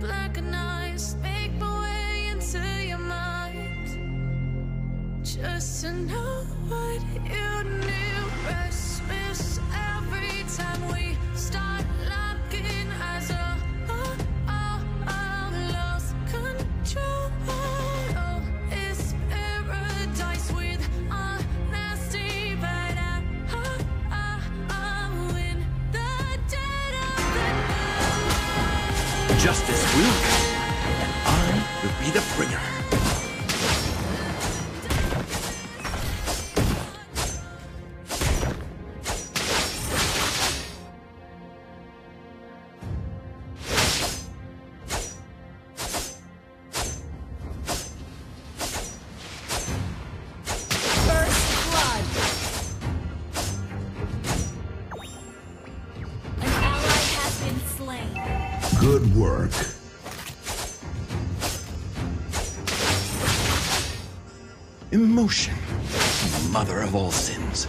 blackened eyes make my way into your mind. Just to know what you knew. Justice will come, and I will be the bringer. Good work. Emotion, mother of all sins.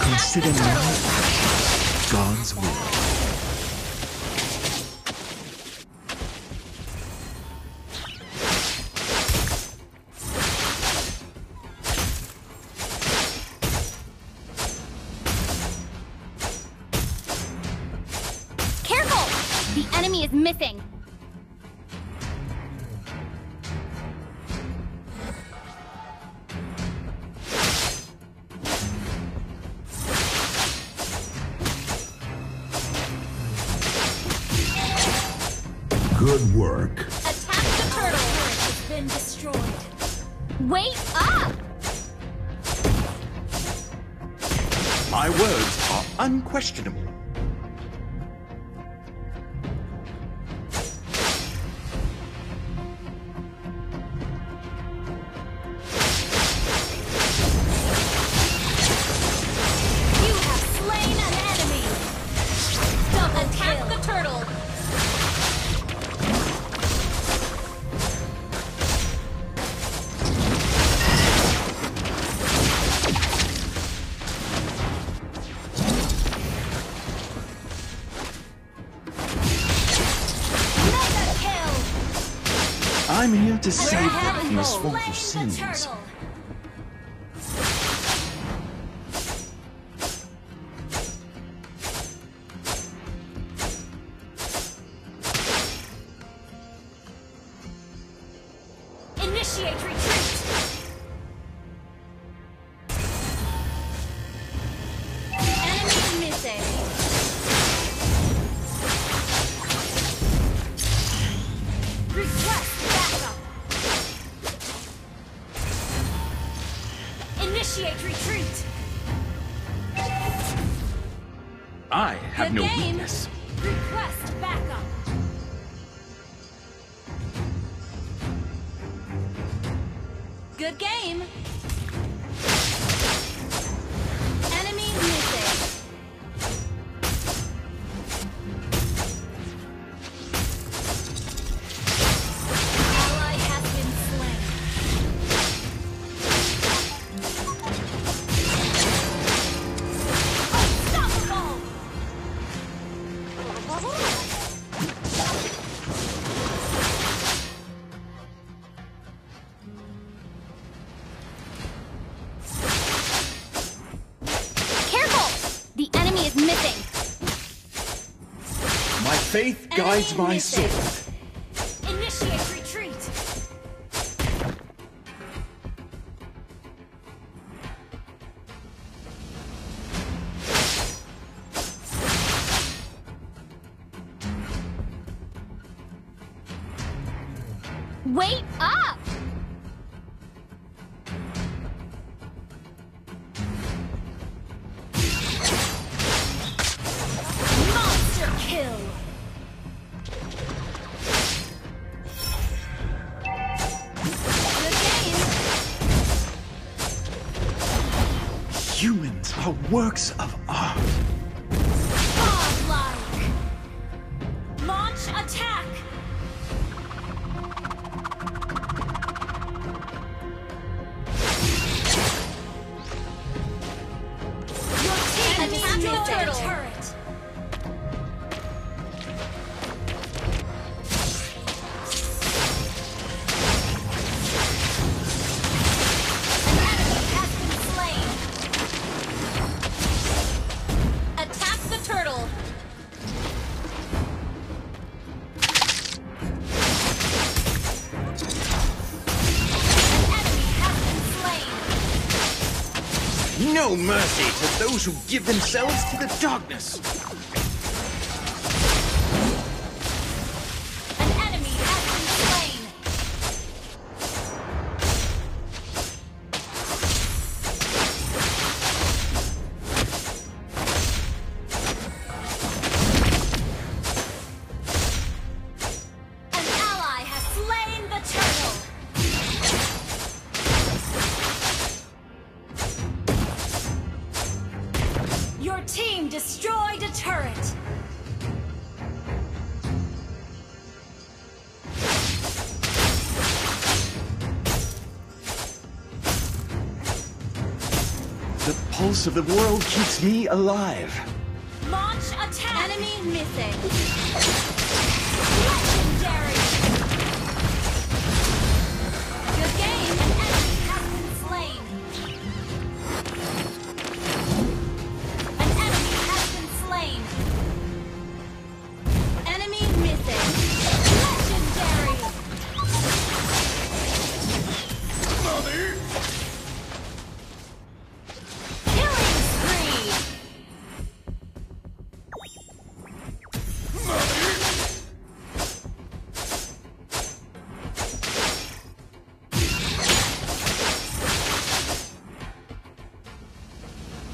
Consider my actions God's will. Careful! The enemy is missing. Destroyed. Wait up! My words are unquestionable. I'm here to save them from his the sins. Have Good no game. weakness. Request backup. Good game. My faith guides my soul. Initiate works of art. No mercy to those who give themselves to the darkness. Pulse of the world keeps me alive. Launch attack! Enemy missing.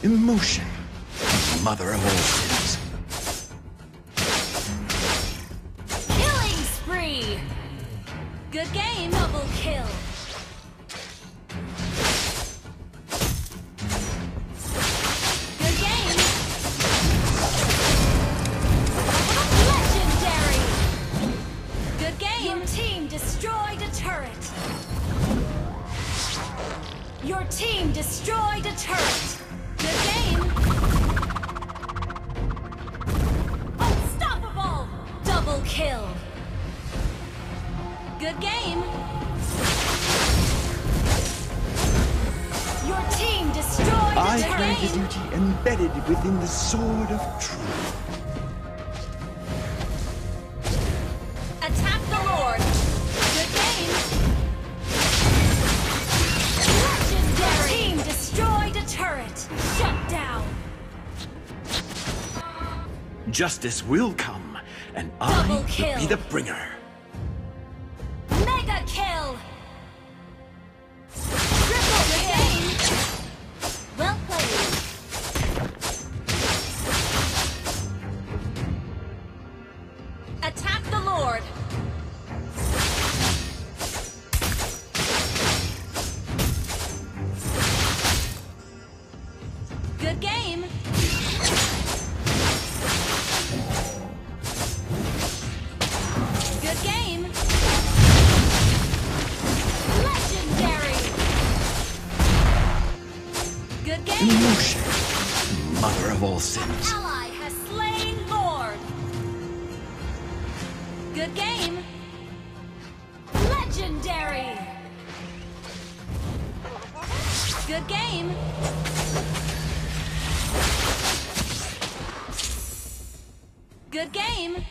Emotion, mother of all sins. Killing spree! Good game, double kill. Good game. Your team destroyed I the play the turret. duty embedded within the sword of truth. Attack the Lord. Good game. Legendary. Team destroyed a turret. Shut down. Justice will come, and I Double will be the bringer. Attack the Lord. Good game. Good game. Legendary. Good game. Emotion, mother of all sins. Good game. Legendary. Good game. Good game.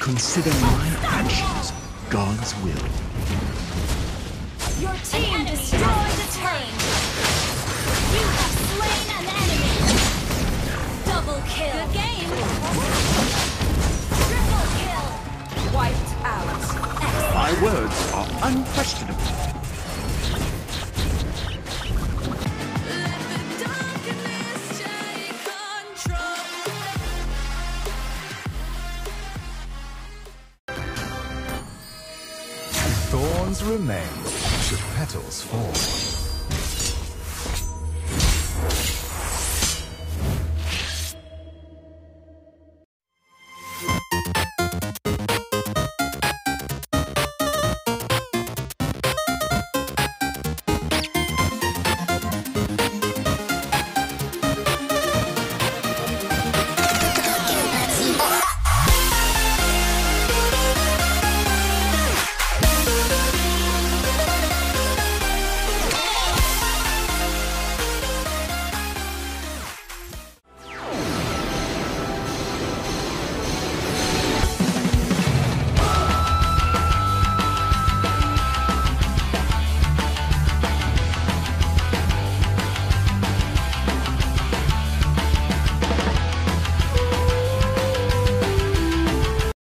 Consider my will. Your team destroyed the turret. You have slain an enemy. Double kill. Good game. Triple kill. Wiped out. Excellent. My words are unquestionable. Flowers remain should petals fall.